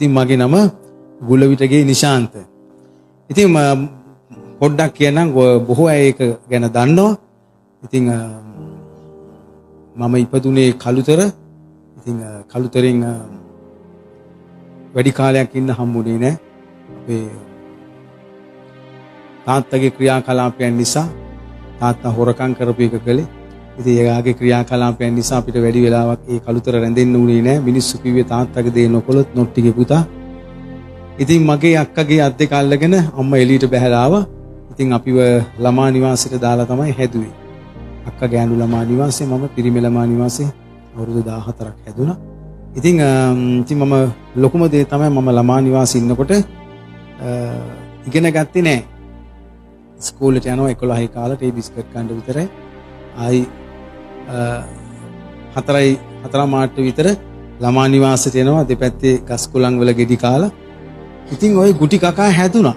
ඉතින් මගේ නම ගුලවිටගේ නිශාන්ත. ඉතින් පොඩ්ඩක් කියන්නම් බොහෝ අය ඒක ගැන දන්නවා. ඉතින් මම ඉපදුනේ කළුතර. ඉතින් කළුතරෙන් වැඩි කාලයක් ඉන්න හම්බුනේ නෑ. අපේ තාත්තගේ ක්‍රියාකලාපයන් නිසා තාත්තා හොරකම් කරපු එක කළේ. ඉතින් එයාගේ ක්‍රියාකලාපයන් නිසා අපිට වැඩි වෙලාවක් ඒ කළුතර රැඳෙන්න උනේ නෑ. මිනිස්සු කිව්වේ තාත්තගේ දේ නොකොලොත් නොට්ටිගේ පුතා. ඉතින් මගේ අක්කගේ අත් දෙක අල්ලගෙන අම්මා එළියට බහැලා ආවා. ඉතින් අපිව ළමා නිවාසයට දාලා තමයි හැදුවේ. අක්කා ගෑනු ළමා නිවාසයේ මම පිරිමි ළමා නිවාසයේ අවුරුදු 14ක් හැදුනා. ඉතින් ඉතින් මම ලොකුම දේ තමයි මම ළමා නිවාසයේ ඉන්නකොට ඉගෙන ගත්තේ නෑ. ස්කූලට යනවා 11යි කාලට ඒ බිස්කට් කන්න විතරයි. ආයි හතරයි හතර මාට විතර ළමා නිවාසයට එනවා දෙපැත්තේ ගස් කුලන් වල ගෙඩි කාලා. ඉතින් ওই ගුටි කකා හැදුනා.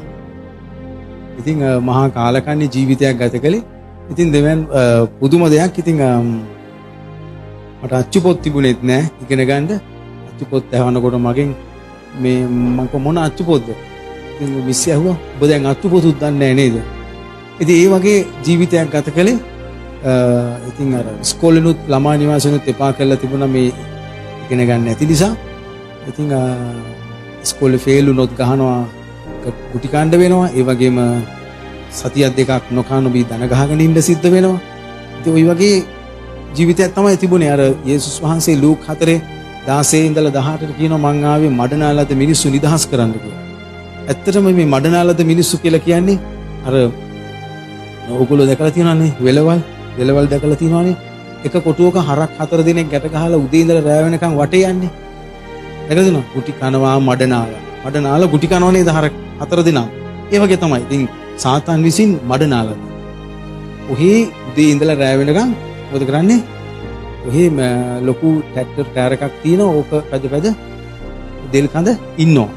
ඉතින් මහා කාලකන්ණි ජීවිතයක් ගත කළේ. ඉතින් දෙවන් පුදුම දෙයක් ඉතින් මට අච්චු පොත් තිබුණෙත් නෑ ඉගෙන ගන්න. අච්චු පොත් ඇහවනකොට මගෙන් මේ මම මොන අච්චු පොත්ද? ඉතින් මිස් ඇහුවා ඔබ දැන් අච්චු පොතුත් දන්නේ නෑ නේද? ඉතින් ඒ වගේ ජීවිතයක් ගත කළේ ඉතින් අර ස්කෝලෙනුත් ළමා නිවාසෙනුත් එපා කරලා තිබුණා මේ ඉගෙන ගන්න නැති නිසා. ඉතින් ස්කෝලේ ෆේල් වුණොත් ගහනවා ගුටි කාණ්ඩ වෙනවා. ඒ වගේම සතියක් දෙකක් නොකා නොබී දන ගහගෙන ඉන්න සිද්ධ වෙනවා. ඉතින් ওই වගේ ජීවිතයක් තමයි තිබුණේ. අර යේසුස් වහන්සේ ලූක් 4 16 ඉඳලා 18ට කියනවා මං ආවේ මඩනාලද මිනිස්සු නිදහස් කරන්න කියලා. ඇත්තටම මේ මඩනාලද මිනිස්සු කියලා කියන්නේ අර ඔගොල්ලෝ දැකලා තියෙනවනේ වෙලවල් වෙලවල් දැකලා තියෙනවනේ එක කොටුවක හරක් හතර දිනක් ගැට ගහලා උදේ ඉඳලා රැ වෙනකන් වටේ යන්නේ. දැකලා තියෙනවද? ගුටි කනවා මඩනාලා. මඩනාලා ගුටි කනවා නේද හරක් හතර දිනක්. ඒ වගේ තමයි. ඉතින් සාතන් විසින් මඩනාලා. ඔහේ උදේ ඉඳලා රැ වෙනකන් මොකද කරන්නේ? ඔහේ ලොකු ට්‍රැක්ටර් ටයර් එකක් තියෙනවා. ඕක පැද පැද දෙල් කඳ ඉන්නවා.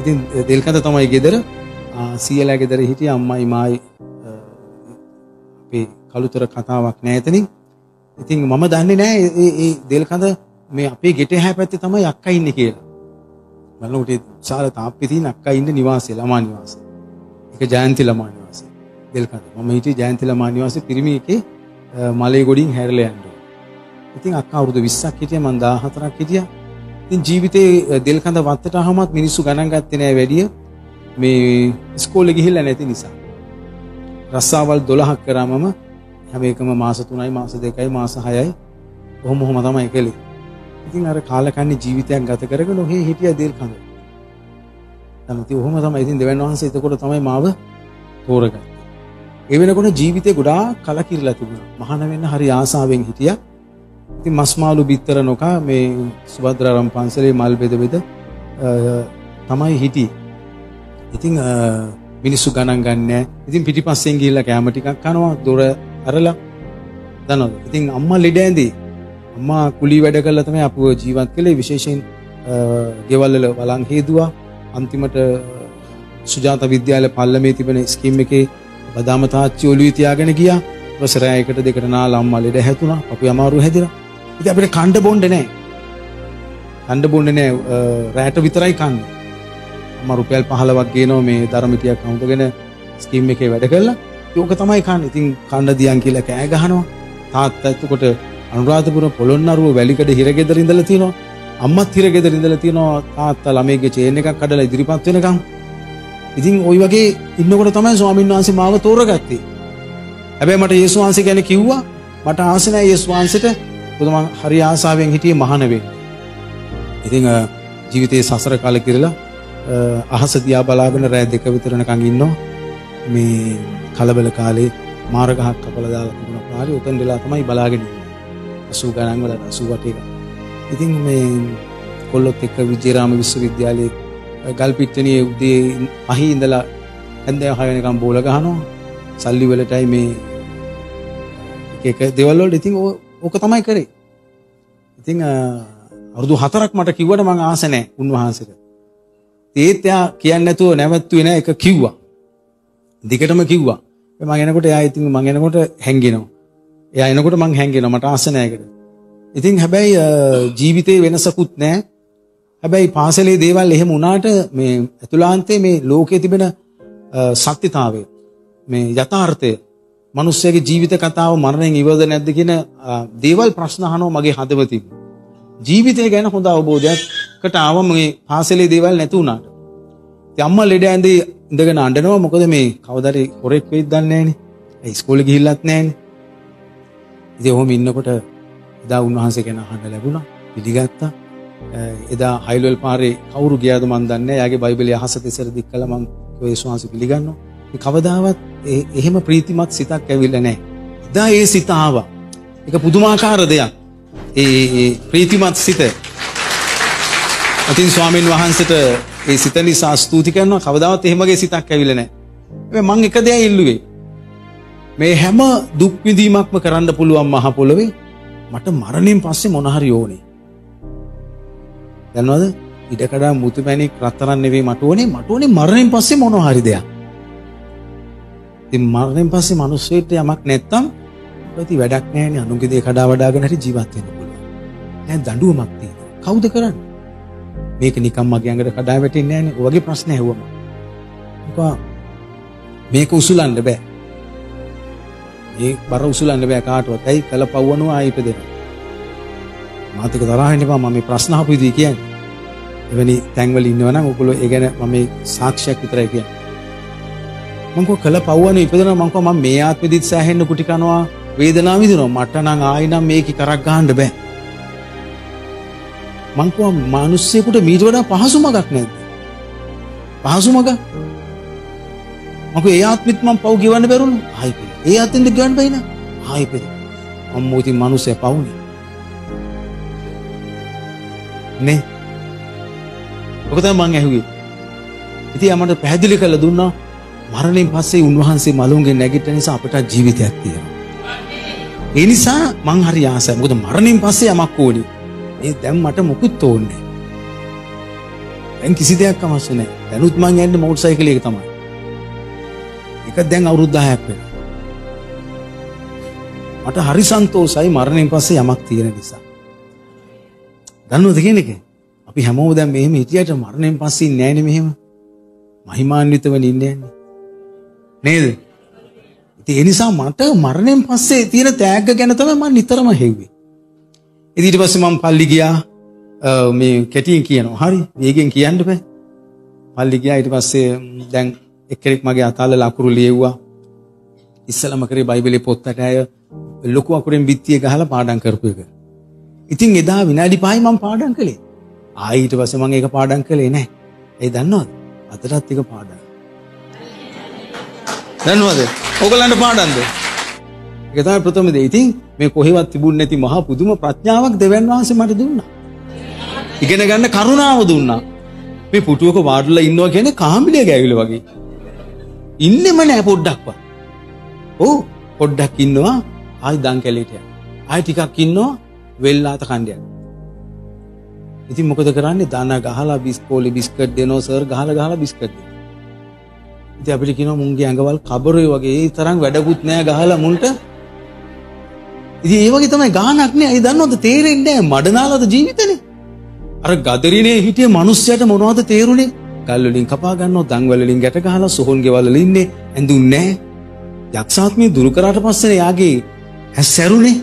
ඉතින් දෙල් කඳ තමයි ගෙදර සීයලා ගෙදර හිටිය අම්මයි මායි අපේ කළුතර කතාවක් නෑතනින්. ඉතින් මම දන්නේ නෑ ඒ දෙල් කඳ මේ අපේ ගෙට හැ පැත්තේ තමයි අක්කා ඉන්නේ කියලා. බලනකොට ඒ විශාල තාප්පේ තියෙන අක්කා ඉන්න නිවාසය ළමා නිවාසය. ඒක ජයන්ති ළමා නිවාසය. දෙල්කඳ. මම හිටියේ ජයන්ති ළමා නිවාසයේ පිරිමි එකේ මලේ ගොඩින් හැරලා යන්න. ඉතින් අක්කා අවුරුදු 20ක් හිටියා මම 14ක් හිටියා. ඉතින් ජීවිතේ දෙල්කඳ වත්තට ආවමත් මිනිස්සු ගණන් ගත්තේ නෑ වැඩිය. මේ ඉස්කෝලේ ගිහිල්ලා නැති නිසා. රස්සාවල් 12ක් කරා මම හැම එකම මාස 3යි මාස 2යි මාස 6යි කොහොම කොහොම තමයි කළේ. ඉතින් අර කාලකන්ණි ජීවිතයක් ගත කරගෙන ඔහේ හිටියා දේල් කඳ. දැන් ඉතින් ඔහොම තමයි ඉතින් දෙවන් වහන්සේ එතකොට තමයි මාව තෝරගත්තේ. ඒ වෙනකොට ජීවිතේ ගොඩාක් කලකිරලා තිබුණා. මහාන වෙන්න හරි ආසාවෙන් හිටියා. ඉතින් මස් මාළු බිත්තර නොකා මේ සුභද්‍රාරම් පන්සලේ මල් බෙද බෙද තමයි හිටියේ. ඉතින් මිනිස්සු ගණන් ගන්නෑ. ඉතින් පිටිපස්සෙන් ගිහිල්ලා කැම ටිකක් කනවා දොර අරලා. දන්නවද? ඉතින් අම්මා ලෙඩ ඇඳේ. අම්මා කුලි වැඩ කරලා තමයි අපව ජීවත් කළේ විශේෂයෙන් ගෙවල් වල වළං හේදුවා. අන්තිමට සුජාත විද්‍යාල පල්ලමේ තිබෙන ස්කීම් එකේ බදාම තාච්චි ඔළුවේ තියාගෙන ගියා. ඊපස්සේ රැයකට දෙකට නාලා අම්මා ලෙඩ හැදුනා. අපි අමාරු හැදිලා. ඉතින් අපිට කණ්ඩ බොන්න නැහැ. කණ්ඩ බොන්න නැහැ. රැයට විතරයි කන්නේ. අම්මා රුපියල් 15ක් ගේනවා මේ ධර්මිතියක් අමුතගෙන ස්කීම් එකේ වැඩ කළා. ඒක තමයි කන්නේ. ඉතින් කන්න දියන් කියලා කෑ ගහනවා. තාත්තා එතකොට අනුරාධපුර පොළොන්නරුව වැලිකඩ හිරගෙදර ඉඳලා තියෙනවා. අම්මත් හිරගෙදර ඉඳලා තියෙනවා. තාත්තා ළමයිගේ චේන් එකක් කඩලා ඉදිරිපත් වෙනකම්. ඉතින් ওই වගේ ඉන්නකොට තමයි ස්වාමීන් වහන්සේ මාව තෝරගත්තේ. හැබැයි මට යේසුස් වහන්සේ ගැන කිව්වා. මට ආස නැහැ යේසුස් වහන්සේට. මොකද මං හරි ආසාවෙන් හිටියේ මහාන වෙන්න. ඉතින් ජීවිතයේ සසර කාල කිරලා අහස දිහා බලාගෙන රෑ දෙක විතර නිකන් ඉන්නවා. මේ කලබල කාලේ මාර ගහක් කපලා දාලා තිබුණා පාරේ උතන් වෙලා තමයි බලාගෙන ඉන්නේ. 80 ගණන් වල 88 එක. ඉතින් මේ කොල්ලොත් එක්ක විජේරාම විශ්වවිද්‍යාලයේ ගල්පිට්ටනියේ උදේ අහි ඉඳලා හැන්දෑව 6 වෙනකම් බෝල ගහනවා. සල්ලි වලටයි මේ එක එක දේවල් වලට ඉතින් ඕක තමයි කරේ. ඉතින් අවුරුදු 4ක් මට කිව්වට මං ආස නැහැ උන්වහන්සේට. ඒත් එයා කියන්නේ නැතුව නැවතුනේ නැහැ ඒක කිව්වා. දිගටම කිව්වා. මම එනකොට එයා ඉතින් මම එනකොට හැංගෙනවා. එයා එනකොට මං හැංගෙනවා මට ආස නැහැ ඒකට. ඉතින් හැබැයි ජීවිතේ වෙනසකුත් නැහැ. හැබැයි පාසලේ දේවල් එහෙම වුණාට මේ ඇතුළාන්තයේ මේ ලෝකයේ තිබෙන සත්‍යතාවය මේ යථාර්ථය මිනිස්සයාගේ ජීවිත කතාව මරණයෙන් ඉවරද නැද්ද කියන දේවල් ප්‍රශ්න අහනවා මගේ හදවතින්. ජීවිතය ගැන හොඳ අවබෝධයක්කට ආවම මේ පාසලේ දේවල් නැති වුණාට. ඉතින් අම්මා ලෙඩ ඇඳේ ඉඳගෙන අඬනවා මොකද මේ කවදාරි හොරෙක් වෙයිද දන්නේ නැහනේ. ඒ ඉස්කෝලේ ගිහිල්ලත් නැහනේ. ඉතින් ඔහොම ඉන්නකොට එදා උන්වහන්සේ ගැන අහන්න ලැබුණා. පිළිගත්තා. එදා හයිලවල් පාරේ කවුරු ගියාද මන් දන්නේ නැහැ. යාගේ බයිබලයේ අහස දෙසර දික් කළා මං ඔය ස්වාමීන් පිළිගන්නවා. කවදාවත් එහෙම ප්‍රීතිමත් සිතක් ඇවිල්ලා නැහැ. එදා ඒ සිත ආවා. ඒක පුදුමාකාර දෙයක්. ඒ ප්‍රීතිමත් සිත. අතින් ස්වාමීන් වහන්සේට ඒ සිත නිසා ස්තුති කරනවා කවදාවත් එහෙමගේ සිතක් ඇවිල්ලා නැහැ. මං එක දෙයක් ඉල්ලුවේ. මේ හැම දුක් විඳීමක්ම කරන්න පුළුවන් මහ පොළොවේ මට මරණයෙන් පස්සේ මොන හරි ඕනේ. දන්නවද? ඉඩකඩ මුතු මැණික් රත්තරන් නෙවෙයි මට ඕනේ මට ඕනේ මරණයෙන් පස්සේ මොන හරි දෙයක්. ඉතින් මරණයෙන් පස්සේ මිනිස්සෙට යමක් නැත්තම් ප්‍රති වැඩක් නැහැනේ අනුන්ගේ දේ කඩා වඩාගෙන හරි ජීවත් වෙන්න පුළුවන්. දැන් දඬුවමක් තියෙනවා. කවුද කරන්නේ? මේක නිකම් මගේ ඇඟට කඩා වැටෙන්නේ නැහැනේ. ඔය වගේ ප්‍රශ්න ඇහුවම. මේක උසුලන්න බෑ. ඒ බර උසුලන්න බෑ කාටවත්. ඇයි කල පවවනවා ආයි ඉපදෙනවා. මාත් එක තරහ වෙන්න එපා මම මේ ප්‍රශ්න අහපු විදිහ කියන්නේ. එවැනි තැන්වල ඉන්නවනම් ඔයගොල්ලෝ ඒ ගැන මම මේ සාක්ෂියක් විතරයි කියන්නේ. මං කෝ කල පවවන ඉපදෙනවා මං කෝ මම මේ ආත්මෙදිත් සෑහෙන්න කුටි කනවා වේදනාව විඳිනවා මට නම් ආයි නම් මේකේ කරක් ගහන්න බෑ. මං කෝ මිනිස්සෙකුට මීට වඩා පහසු මගක් නැද්ද? පහසු මගක්? මං කෝ ඒ ආත්මෙත් මං පව් ගෙවන්න බැරුණා. ආයි ඒ අතින්ද ගෙවන්න බෑ නා. ආයි පෙද. අම්මෝ ඉතින් මිනිස්සයා පවුනේ. නේ ඔක තමයි මං ඇහුවේ. ඉතින් මට පැහැදිලි කරලා දුන්නා මරණයෙන් පස්සේ උන්වහන්සේ මලුන්ගෙන් නැගිට නිසා අපට ජීවිතයක් තියෙනවා. ඒ නිසා මං හරි ආසයි. මොකද මරණයෙන් පස්සේ යමක් ඕනි. ඒ දැන් මට මුකුත් ඕනේ දැන් කිසි දෙයක් අවශ්‍ය නැහැ. දැනුත් මං යන්නේ මෝටර් සයිකල් එක තමයි. ඒක දැන් අවුරුදු 10ක් වෙනවා. මට හරි සන්තෝසයි මරණයෙන් පස්සේ යමක් තියෙන නිසා. දන්නවද කියන එක? අපි හැමෝම දැන් මෙහෙම හිටියට මරණයෙන් පස්සේ ඉන්නේ නැහැනේ මෙහෙම. මහිමාන්විතව ඉන්නේ නේද? ඉතින් ඒ නිසා මට මරණයෙන් පස්සේ තියෙන තෑග්ග ගැන තමයි මම නිතරම හෙව්වේ. ඉතින් ඊට පස්සේ මම පල්ලි ගියා මේ කැටියෙන් කියනවා. හරි. වේගෙන් කියන්න බෑ. පල්ලි ගියා ඊට පස්සේ දැන් එක්කෙනෙක් මගේ අතාල ලකුරු ලියුවා. ඉස්සලම කරේ බයිබලේ පොත් අටය ලොකු අකුරෙන් බිත්තිය ගහලා පාඩම් කරපු එක. ඉතින් එදා විනාඩි 5යි මම පාඩම් කළේ. ආයි ඊට පස්සේ මම ඒක පාඩම් කළේ නැහැ. ඒ දන්නවද? අදටත් ඒක පාඩම්. දන්නවද? ඔයගලන්ට පාඩම්ද? ඒක තමයි ප්‍රථම දේ. ඉතින් මේ කොහෙවත් තිබුණ නැති මහා පුදුම ප්‍රඥාවක් දෙවන් වහන්සේ මට දුන්නා. ඉගෙන ගන්න කරුණාව දුන්නා. මේ පුටුවක වාඩිලා ඉන්නවා කියන්නේ කාමිලිය ගෑවිල වගේ. ඉන්නෙම නෑ පොඩ්ඩක්වත්. ඔව් පොඩ්ඩක් ඉන්නවා ආයි දන් කැලේට යනවා. ආයි ටිකක් ඉන්නවා වෙල්ලාත කණ්ඩයක්. ඉතින් මොකද කරන්නේ දාන ගහලා බිස්කෝලේ බිස්කට් දෙනවා සර් ගහලා ගහලා බිස්කට් දෙනවා. ඉතින් අපිට කියනවා මුන්ගේ ඇඟවල් කබරේ වගේ ඒ තරම් වැඩකුත් නෑ ගහලා මුන්ට. ඉතින් ඒ වගේ තමයි ගානක් නෑ. ඒ දන්නවද තේරෙන්නේ නෑ මඩනාලද ජීවිතනේ. අර ගදරිනේ හිටිය මිනිස්සයාට මොනවද තේරුනේ? ගල් වලින් කපා ගන්නවා, දන් වලින් ගැට ගහලා සොහොන් ගෙවල් වල ඉන්නේ. ඇඳුන්නේ නෑ. යක්ෂාත්මිය දුරු කරාට පස්සේ යාගේ ඇස් සැරුනේ.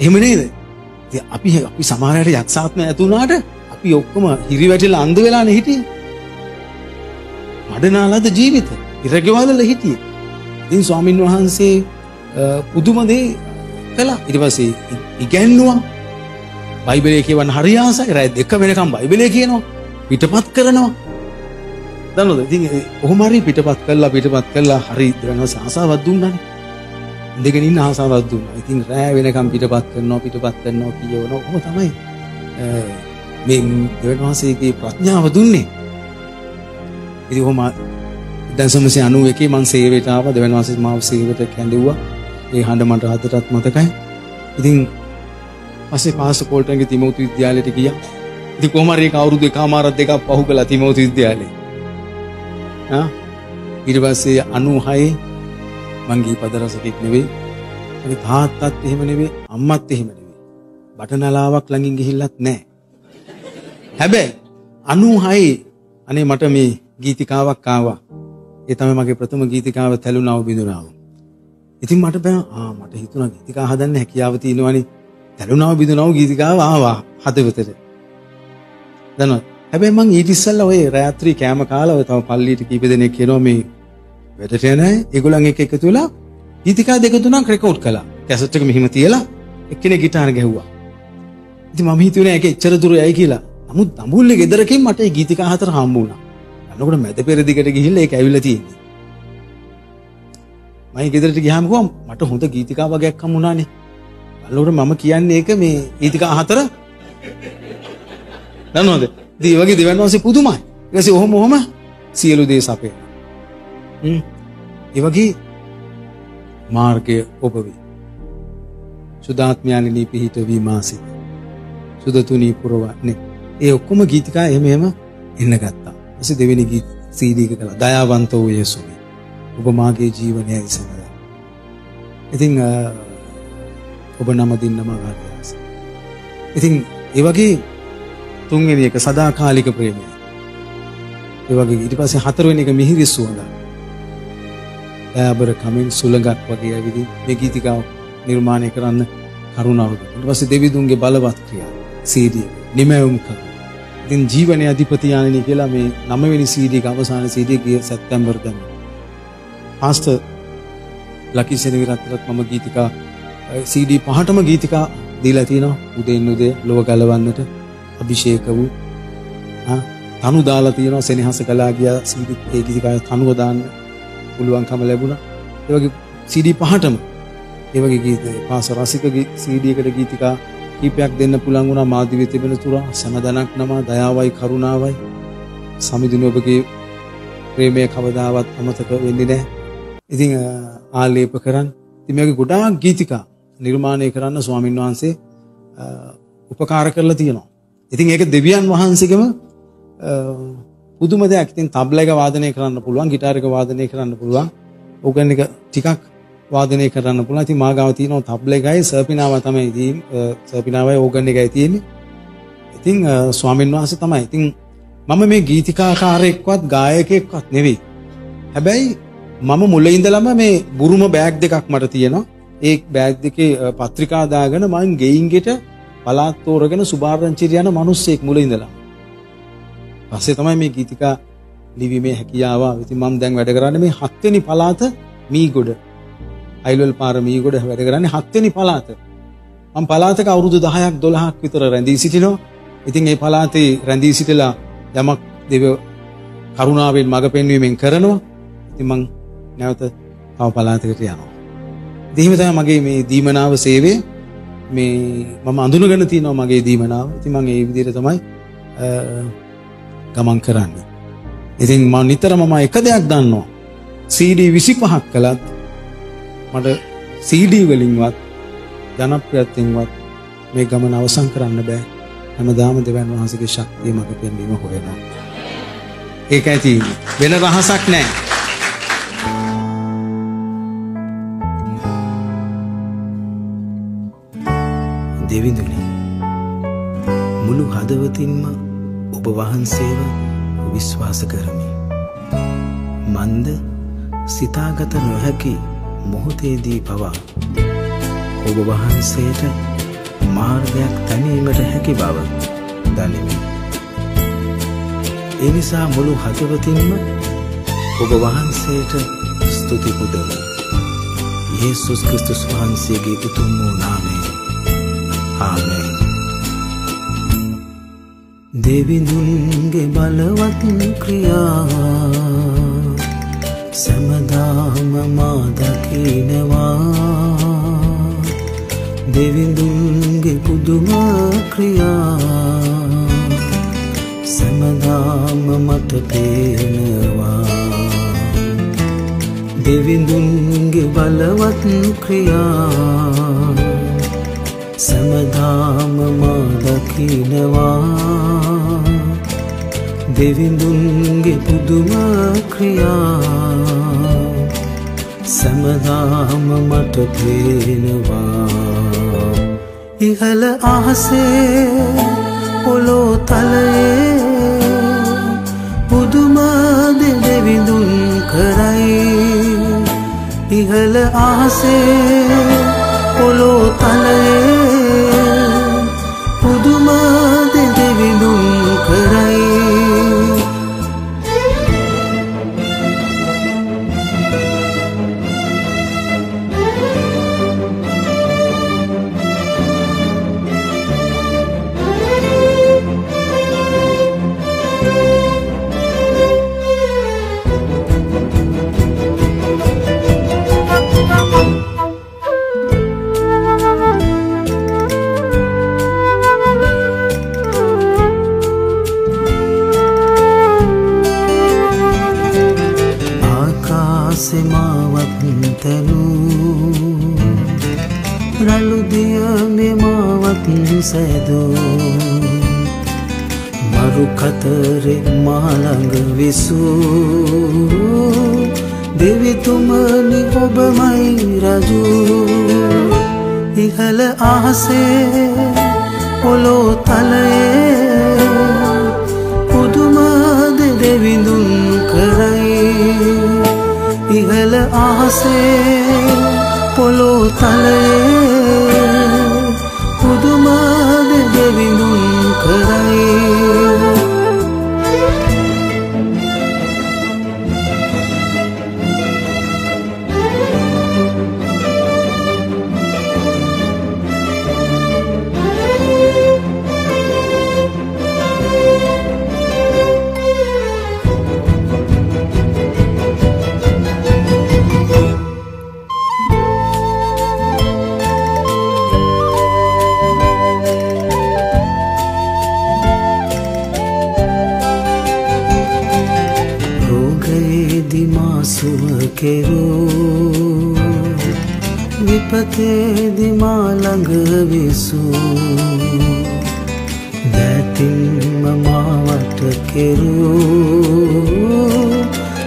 එහෙම නේද? ඉතින් අපි අපි සමහරවිට යක්ෂාත්ම ඇතුණාට අපි ඔක්කොම හිරි වැටිලා අන්ධ වෙලානේ හිටියේ. මඩනාලද ජීවිත ඉරගෙවලල හිටියේ. ඉතින් ස්වාමින් වහන්සේ පුදුම දේ කළා. ඊට පස්සේ ඉගැන්නුවා. බයිබලයේ කියවන්න හරි ආසයි. රාය දෙක වෙනකම් බයිබලයේ කියනවා. පිටපත් කරනවා. දන්නවද? ඉතින් කොහොම හරි පිටපත් කළා පිටපත් කළා හරි දෙවනස ආසාවක් දුන්නානේ. ඉඳගෙන ඉන්න ආසාවක් දුන්නා. ඉතින් රෑ වෙනකම් පිටපත් කරනවා පිටපත් කරනවා කියවනවා. කොහොම තමයි මේ දෙවන් වහන්සේගේ ප්‍රඥාව දුන්නේ. ඉතින් කොහොම 1991 මං සේවයට ආවා දෙවන් වහන්සේ මාව සේවයට කැඳෙව්වා. ඒ හඬ මට අදටත් මතකයි. ඉතින් පස්සේ පාස කෝල්ටන්ගේ තිමෝති විද්‍යාලයට ගියා. ඉතින් කොහොම හරි ඒක අවුරුදු එකමාරක් දෙකක් පහු කළා තිමෝති විද්‍යාලේ. ආ ඊට පස්සේ 96 මං ගී පද රසකෙක් නෙවෙයි. මගේ තාත්තත් එහෙම නෙවෙයි, අම්මත් එහෙම නෙවෙයි. බටනලාවක් ළඟින් ගිහිල්ලත් නැහැ. හැබැයි 96 අනේ මට මේ ගීතිකාවක් ආවා. ඒ තමයි මගේ ප්‍රථම ගීතිකාව තැලුණාව බිඳුණාව. ඉතින් මට බෑ ආ මට හිතුණා ගීතිකා හදන්න හැකියාව තියෙනවනේ. තැලුණාව බිඳුණාව ගීතිකාව ආවා හදවතට. දන්නවද? හැබැයි මං ඊට ඉස්සෙල්ලා ඔය රාත්‍රී කෑම කාලා ඔය තව පල්ලියට කීප දෙනෙක් කියනවා මේ වැඩට යන අය ඒගොල්ලන් එක්ක එකතු වෙලා ගීතිකා දෙක තුනක් රෙකෝඩ් කළා. කැසට් එක මෙහිම තියලා එක්කෙනෙක් ගිටාර ගැහුවා. ඉතින් මම හිතුවේ නෑ ඒක එච්චර දුර යයි කියලා. නමුත් දඹුල්ලේ ගෙදරකින් මට ඒ ගීතිකා හතර හම්බ වුණා. යනකොට මැද පෙරදිගට ගිහිල්ලා ඒක ඇවිල්ලා තියෙන්නේ. මම ගෙදරට ගියාම කිව්වා මට හොඳ ගීතිකා වගේක් හම්බ වුණානේ. බලනකොට මම කියන්නේ ඒක මේ ගීතිකා හතර දන්නවද? ඉතින් ඒ වගේ දෙවන් වහන්සේ පුදුමයි. ඊට පස්සේ ඔහොම ඔහොම සියලු දේ සපේ. හ්ම්. ඒ වගේ මාර්ගය ඔබවි. සුදාත්මයාණනී පිහිට වී මාසිත. සුදතුනී පුරවන්නේ. ඒ ඔක්කොම ගීතිකා එහෙම එහෙම එන්න ගත්තා. ඊපස්සේ දෙවෙනි ගීත CD එක කළා. දයාවන්ත වූ යේසුවි. ඔබ මාගේ ජීවනයයි සමදා. ඉතින් ඔබ නම දින්නම ආකාරයස්. ඉතින් ඒ වගේ තුන්වෙනි එක සදාකාලික ප්‍රේමය. ඒ වගේ ඊට පස්සේ හතරවෙනි එක මිහිරි සුවඳ. ඈබර කමින් සුළඟක් වගේ ඇවිදින් මේ ගීතිකාව නිර්මාණය කරන්න කරුණාව දුන්නා. ඊට පස්සේ දෙවිදුන්ගේ බලවත් ක්‍රියා CD එක නිමැවුම් කර. ඉතින් ජීවනයේ අධිපති යානිනී කියලා මේ 9 වෙනි CD එක අවසාන CD එක ගිය සැප්තැම්බර් දැන්. පාස්ටර් ලකි සෙනවිරත්නත් මම ගීතිකා CD පහටම ගීතිකා දීලා තිනවා උදේන් උදේ ලොව ගලවන්නට අභිෂේක වූ තනු දාලා තියෙනවා සෙනෙහස කලා ගියා CD ඒ ගීතිකාවේ තනුව දාන්න පුළුවන්කම ලැබුණා. ඒ වගේ CD පහටම ඒ වගේ ගීත පාස රසික CD එකට ගීතිකා කීපයක් දෙන්න පුළුවන් වුණා මාධ්‍යවේ තිබෙන තුරා සමදනක් නම දයාවයි කරුණාවයි සමිඳුන ඔබගේ ප්‍රේමය කවදාවත් අමතක වෙන්නේ නැහැ. ඉතින් ආලේප කරන් ඉතින් මේකේ ගොඩාක් ගීතිකා නිර්මාණය කරන්න ස්වාමින් වහන්සේ උපකාර කරලා තියෙනවා. ඉතින් ඒක දෙවියන් වහන්සේගේම පුදුම දෙයක්. ඉතින් තබ්ලා එක වාදනය කරන්න පුළුවන්, গিitar එක වාදනය කරන්න පුළුවන්. ඕගන් එක ටිකක් වාදනය කරන්න පුළුවන්. ඉතින් මා ගාව තියෙනවා තබ්ලා එකයි සර්පිනාව තමයි ඉතින් සර්පිනාවයි ඕගන් එකයි තියෙන්නේ. ඉතින් ස්වාමින් වහන්සේ තමයි. ඉතින් මම මේ ගීතිකාකාරයෙක්වත් ගායකයෙක්වත් නෙවෙයි. හැබැයි මම මුල ඉඳලම මේ බුරුම බෑග් දෙකක් මට තියෙනවා. ඒ බෑග් දෙකේ පත්‍රිකා දාගෙන මම ගෙයින් ගෙට පලාත් තෝරගෙන සුභාරංචිර යන මිනිස්සෙක් මුල ඉඳලා. පස්සේ තමයි මේ ගීතිකා ලිවීමේ හැකියාව. ඉතින් මම දැන් වැඩ කරන්නේ මේ හත්වෙනි පළාත මීගොඩ. අයිලවල් පාර මීගොඩ වැඩ කරන්නේ හත්වෙනි පළාත. මම පළාතක අවුරුදු 10ක් 12ක් විතර රැඳී සිටිනවා. ඉතින් ඒ පළාතේ රැඳී සිටලා යමක් දෙව කරුණාවෙන් මඟ පෙන්වීමෙන් කරනවා. ඉතින් මං නැවත තව පළාතකට යනවා. ඉතින් තමයි මගේ මේ දීමනාව සේවය මේ මම අඳුනගෙන තියෙනවා මගේ දීමනාව. ඉතින් මම ඒ විදිහට තමයි ගමන් කරන්නේ. ඉතින් මම නිතරම මම එක දෙයක් දන්නවා. CD 25ක් කළත් මට CD වලින්වත් ජනප්‍රියත්වයෙන්වත් මේ ගමන අවසන් කරන්න බෑ. හැමදාම දෙවියන් වහන්සේගේ ශක්තිය මඟ පෙන්වීම හොයනවා. ඒක ඇති වෙන රහසක් නැහැ. දෙවිඳුනි මුළු හදවතින්ම ඔබ වහන්සේව විශ්වාස කරමි. මන්ද සිතාගත නොහැකි මොහොතේදී පවා ඔබ වහන්සේට මාර්ගයක් තැනීමට හැකි බව දනිමි. එනිසා මුළු හදවතින්ම ඔබ වහන්සේට ස්තුති පුදමි. යේසුස් ක්‍රිස්තුස් වහන්සේගේ උතුම් වූ නාමයෙන් ආමෙන්. දෙවිඳුන්ගේ බලවත් ක්‍රියා සැමදාම මා දකිනවා දෙවිඳුන්ගේ පුදුම ක්‍රියා සැමදාම මට පේනවා දෙවිඳුන්ගේ බලවත් ක්‍රියා සැමදාම මා දකිනවා. දෙවිඳුන්ගේ පුදුම ක්‍රියා සැමදාම මට පේනවා. ඉහළ අහසේ පොලෝ තලයේ පුදුමාද දෙවිඳුන් කරයි. ඉහළ ආසේ පොලෝ තලයේ ඉහළ ආසේ පොලෝ තලයේ පුදුමාද දෙවිඳුන් කරයි. ඉහළ ආසේ පොලෝ තලයේ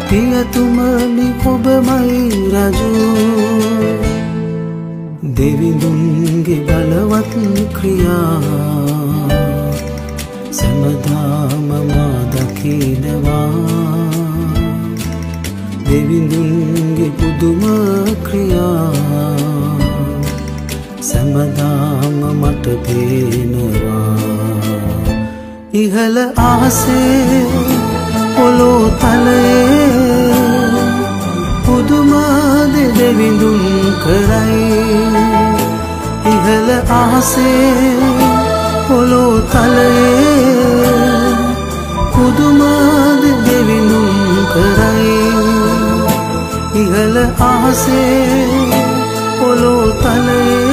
පියතුමනි ඔබමයි රජු. දෙවිඳුන්ගේ බලවත් ක්‍රියා සැමදාම මා දකිනවා. දෙවිඳුන්ගේ පුදුම ක්‍රියා සැමදාම මට පේනවා. ඉහළ ආසේ පොලෝ තලයේ පුදුමාද දෙවිඳුන් කරයි. ඉහළ ආසේ පොලෝ තලයේ පුදුමාද දෙවිඳුන් කරයි. ඉහළ ආසේ පොලෝ තලයේ පුදුමා